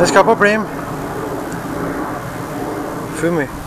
There's a couple Filme.